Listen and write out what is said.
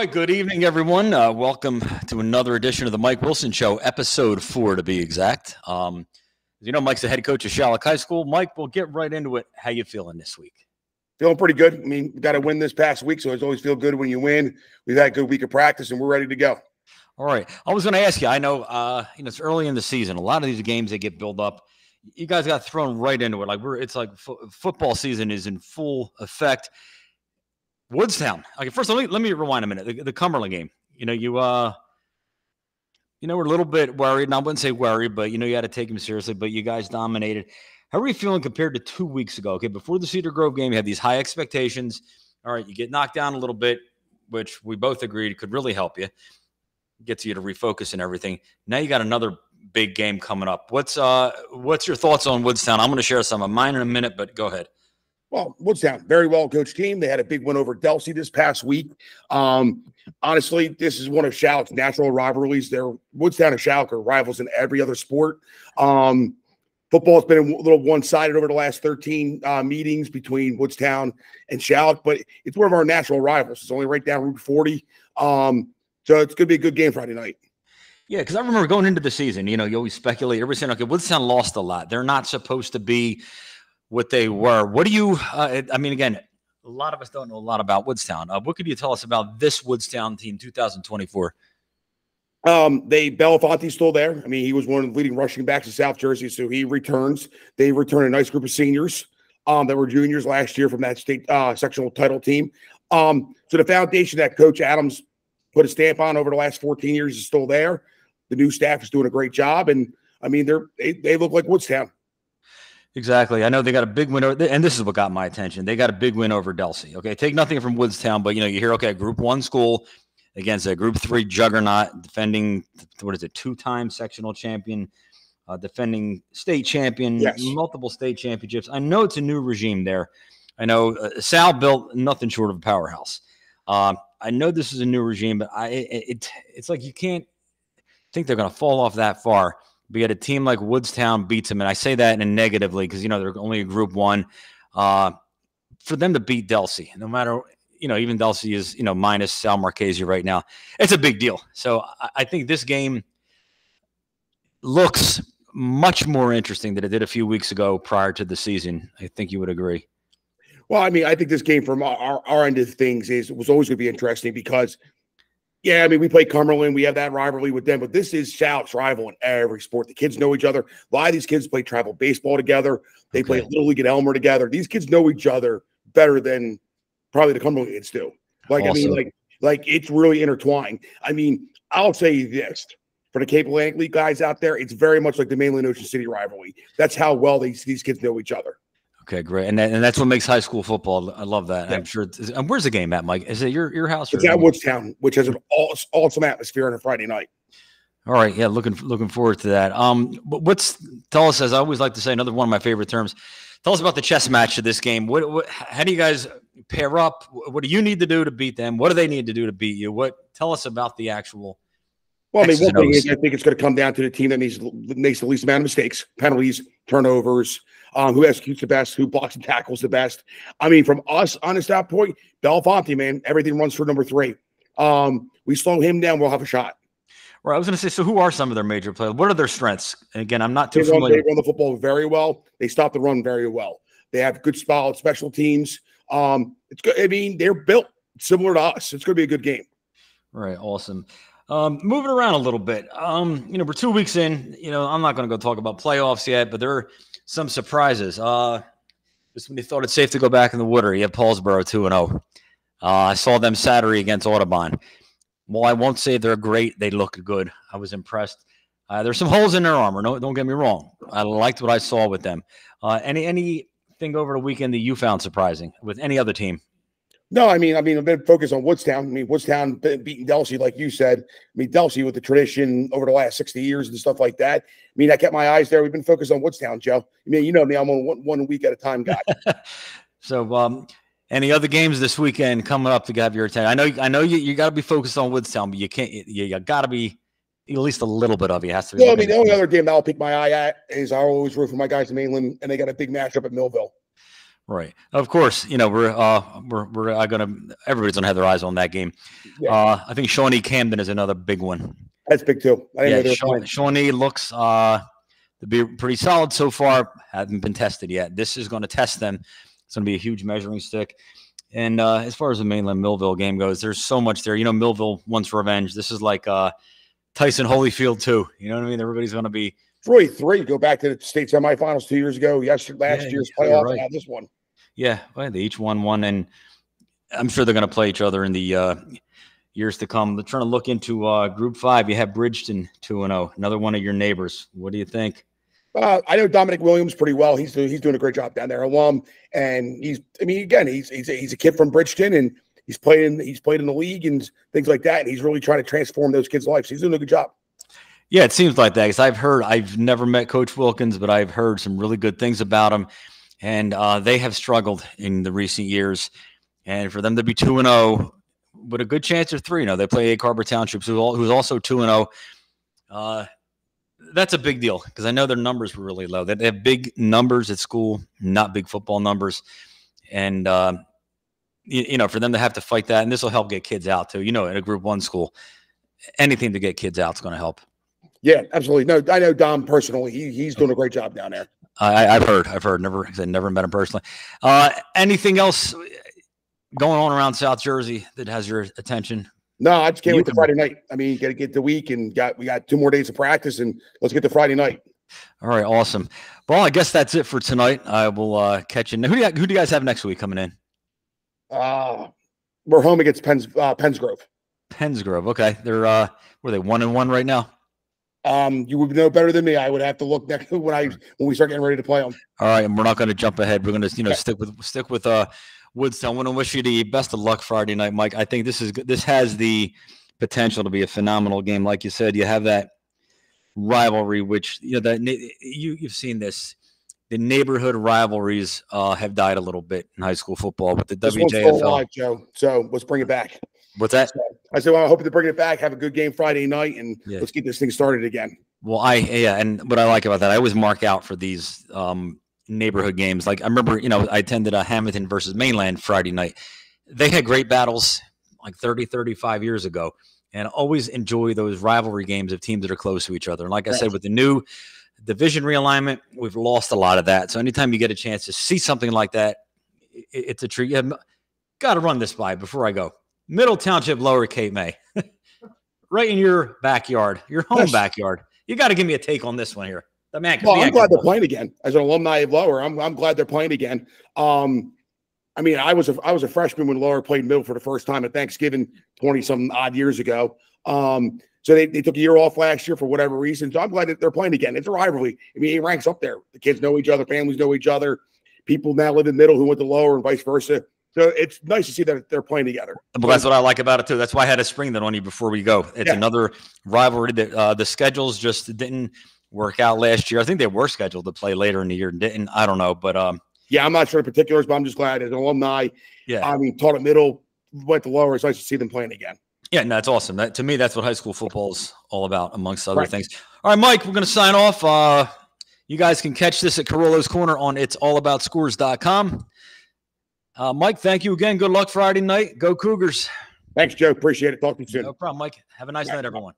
right. Good evening, everyone. Uh, welcome to another edition of the Mike Wilson Show, episode four to be exact. Um, you know, Mike's the head coach of Schalick High School. Mike, we'll get right into it. How you feeling this week? Feeling pretty good. I mean, got to win this past week, so it's always feel good when you win. We've had a good week of practice, and we're ready to go. All right. I was going to ask you. I know, uh, you know, it's early in the season. A lot of these games they get built up. You guys got thrown right into it. Like we're, it's like fo- football season is in full effect. Woodstown. Okay, first let me let me rewind a minute. The, the Cumberland game. You know, you uh, you know, we're a little bit worried. And I wouldn't say worried, but you know, you had to take them seriously. But you guys dominated. How are you feeling compared to two weeks ago? Okay, before the Cedar Grove game, you had these high expectations. All right, you get knocked down a little bit, which we both agreed could really help you, gets you to refocus and everything. Now you got another big game coming up. What's uh, what's your thoughts on Woodstown? I'm going to share some of mine in a minute, but go ahead. Well, Woodstown, very well coached team. They had a big win over Delsea this past week. Um, honestly, this is one of Schalick's natural rivalries. They're Woodstown and Schalick are rivals in every other sport. Um, football has been a little one-sided over the last 13 uh, meetings between Woodstown and Schalick, but it's one of our natural rivals. It's only right down Route 40. Um, so it's going to be a good game Friday night. Yeah, because I remember going into the season, you know, you always speculate. Everybody's saying, okay, Woodstown lost a lot. They're not supposed to be – what they were. What do you? Uh, I mean, again, a lot of us don't know a lot about Woodstown. Uh, what could you tell us about this Woodstown team, 2024? Um, they Belafonte's still there. I mean, he was one of the leading rushing backs in South Jersey, so he returns. They return a nice group of seniors um, that were juniors last year from that state uh, sectional title team. Um, so the foundation that Coach Adams put a stamp on over the last 14 years is still there. The new staff is doing a great job, and I mean, they're they, they look like Woodstown. Exactly. I know they got a big win, over, and this is what got my attention. They got a big win over Delsea. Okay, take nothing from Woodstown, but you know you hear okay, Group One school against a Group Three juggernaut, defending what is it, two-time sectional champion, uh, defending state champion, yes. multiple state championships. I know it's a new regime there. I know uh, Sal built nothing short of a powerhouse. Uh, I know this is a new regime, but I it, it it's like you can't think they're going to fall off that far but yet a team like Woodstown beats them, and I say that in a negatively because you know they're only a Group One. Uh, for them to beat Delsea, no matter you know even Delsea is you know minus Sal Marchese right now, it's a big deal. So I, I think this game looks much more interesting than it did a few weeks ago prior to the season. I think you would agree. Well, I mean, I think this game from our, our end of things is was always going to be interesting because yeah, I mean, we play Cumberland. We have that rivalry with them, but this is Schalick's rival in every sport. The kids know each other. A lot of these kids play travel baseball together. They okay. play Little League at Elmer together. These kids know each other better than probably the Cumberland kids do. Like, awesome. I mean, like, like it's really intertwined. I mean, I'll say this for the Cape Atlantic League guys out there, it's very much like the mainland Ocean City rivalry. That's how well these, these kids know each other. Okay, great, and that, and that's what makes high school football. I love that. Yeah. I'm sure. And where's the game at, Mike? Is it your your house? It's at Woodstown, which has an awesome atmosphere on a Friday night. All right, yeah, looking looking forward to that. Um, what's tell us as I always like to say another one of my favorite terms. Tell us about the chess match of this game. What, what how do you guys pair up? What do you need to do to beat them? What do they need to do to beat you? What tell us about the actual. Well, I mean, one thing is, I think it's going to come down to the team that needs makes the least amount of mistakes, penalties, turnovers, um, who executes the best, who blocks and tackles the best. I mean, from us on a stop point, Belafonte, man, everything runs for number three. Um, we slow him down, we'll have a shot. Right. I was going to say, so who are some of their major players? What are their strengths? And again, I'm not too they familiar. Run, they run the football very well. They stop the run very well. They have good solid special teams. Um, it's good. I mean, they're built similar to us. It's going to be a good game. Right. Awesome. Um, moving around a little bit. Um, you know, we're two weeks in. You know, I'm not going to go talk about playoffs yet, but there are some surprises. Uh, just when you thought it's safe to go back in the water, you have Paulsboro 2 and 0. Uh, I saw them Saturday against Audubon. Well, I won't say they're great. They look good. I was impressed. Uh, there's some holes in their armor. No, don't get me wrong. I liked what I saw with them. Uh, any anything over the weekend that you found surprising with any other team? No, I mean, I mean, I've been focused on Woodstown. I mean, Woodstown beating Delsea, like you said. I mean, Delsea with the tradition over the last 60 years and stuff like that. I mean, I kept my eyes there. We've been focused on Woodstown, Joe. I mean, you know me, I'm on one, one week at a time guy. so, um, any other games this weekend coming up to have your attention? I know, I know you, you got to be focused on Woodstown, but you can't, you, you got to be at least a little bit of you has to be. Yeah, I mean, the only other game that I'll pick my eye at is I always root for my guys in mainland, and they got a big matchup at Millville. Right. Of course, you know we're uh we're we're uh, gonna everybody's gonna have their eyes on that game. Yeah. Uh, I think Shawnee Camden is another big one. That's big too. I Yeah, they were Shaw- playing. Shawnee looks uh to be pretty solid so far. Haven't been tested yet. This is going to test them. It's going to be a huge measuring stick. And uh, as far as the mainland Millville game goes, there's so much there. You know, Millville wants revenge. This is like uh, Tyson Holyfield too. You know what I mean? Everybody's going to be three three. Go back to the state semifinals two years ago. Yes, last Yeah, year's playoff. right. Now this one. Yeah, well, they each won one, and I'm sure they're going to play each other in the uh, years to come. They're trying to look into uh, Group Five. You have Bridgeton two and zero, another one of your neighbors. What do you think? Uh, I know Dominic Williams pretty well. He's doing he's doing a great job down there, alum, and he's I mean again he's he's a, he's a kid from Bridgeton and he's playing he's played in the league and things like that, and he's really trying to transform those kids' lives. He's doing a good job. Yeah, it seems like that because I've heard. I've never met Coach Wilkins, but I've heard some really good things about him, and uh, they have struggled in the recent years. And for them to be two and zero, with a good chance of three, you know, they play A Carver Township, who's al- who's also two and zero. Uh, that's a big deal because I know their numbers were really low. They have big numbers at school, not big football numbers, and uh, you, you know, for them to have to fight that, and this will help get kids out too. You know, in a Group One school, anything to get kids out is going to help. Yeah, absolutely. No, I know Dom personally. He he's doing a great job down there. I, I've heard, I've heard, never, I never met him personally. Uh, anything else going on around South Jersey that has your attention? No, I just can't You wait to Friday night. I mean, you got to get the week and got we got two more days of practice and let's get to Friday night. All right, awesome. Well, I guess that's it for tonight. I will uh, catch you. Who do you, who do you guys have next week coming in? Uh we're home against Pens uh, Penns Grove. Pensgrove. Okay, they're uh, were they one and one right now? Um, you would know better than me. I would have to look next when I when we start getting ready to play them. All right, and we're not going to jump ahead. We're going to you know stick with stick with uh Woodstown. I want to wish you the best of luck Friday night, Mike. I think this is good. This has the potential to be a phenomenal game. Like you said, you have that rivalry, which you know that you you've seen this. The neighborhood rivalries uh, have died a little bit in high school football but the This WJFL. alive, Joe. So let's bring it back. What's that? I said, well, I hope to bring it back. Have a good game Friday night, and Yeah. let's get this thing started again. Well, I yeah, and what I like about that, I always mark out for these um, neighborhood games. Like I remember, you know, I attended a Hamilton versus Mainland Friday night. They had great battles like 30, 35 years ago, and I always enjoy those rivalry games of teams that are close to each other. And like I said, with the new division realignment, we've lost a lot of that. So anytime you get a chance to see something like that, it's a treat. Yeah, got to run this by before I go. Middle Township, Lower Cape May, right in your backyard, your home Yes. backyard. You got to give me a take on this one here. The man. Well, I'm glad they're playing again. As an alumni of Lower, I'm I'm glad they're playing again. Um, I mean, I was a I was a freshman when Lower played middle for the first time at Thanksgiving 20 some odd years ago. Um, so they, they took a year off last year for whatever reason. So I'm glad that they're playing again. It's a rivalry. I mean, it ranks up there. The kids know each other, families know each other. People now live in middle who went to lower and vice versa. So it's nice to see that they're playing together. Well, that's what I like about it too. That's why I had to spring that on you before we go. It's Yeah. another rivalry that uh, the schedules just didn't work out last year. I think they were scheduled to play later in the year and didn't. I don't know, but um, Yeah, I'm not sure the particulars, but I'm just glad as an alumni. yeah, I mean, taught at middle, went to lower. It's nice to see them playing again. yeah, no, that's awesome. That to me, that's what high school football is all about, amongst other Right. things. All right, Mike, we're going to sign off. Uh, you guys can catch this at Carollo's Corner on it's all about scores.com. Uh, Mike, thank you again. Good luck Friday night. Go Cougars. Thanks, Joe. Appreciate it. Talk to you soon. No problem, Mike. Have a nice Yeah. night, everyone.